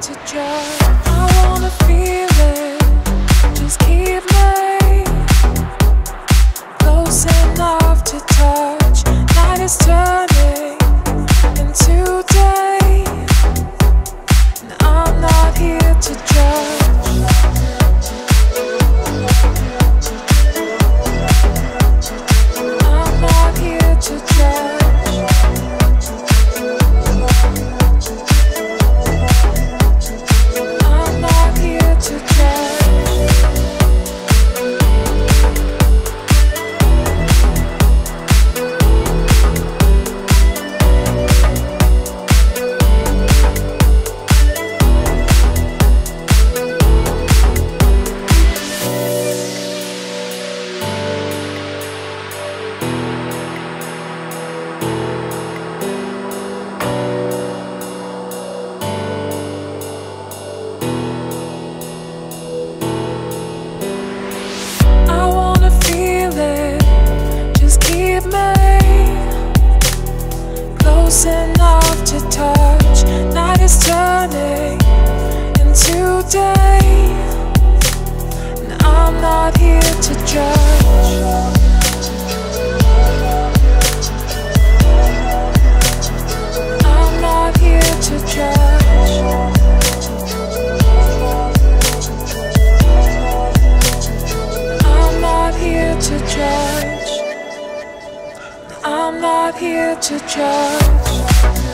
to judge. Close enough to touch. Night is turning into day. And I'm not here to judge. here to judge.